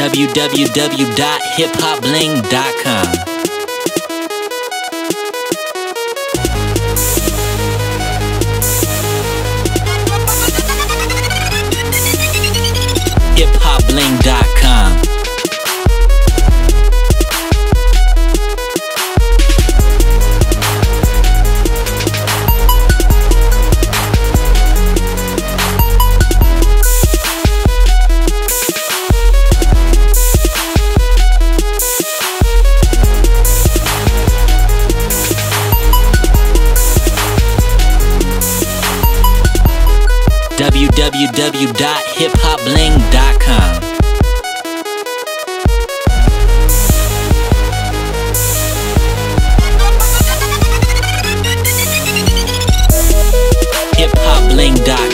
www.hiphopbling.com. hiphopbling.com. www.hiphopbling.com. Hiphopbling.com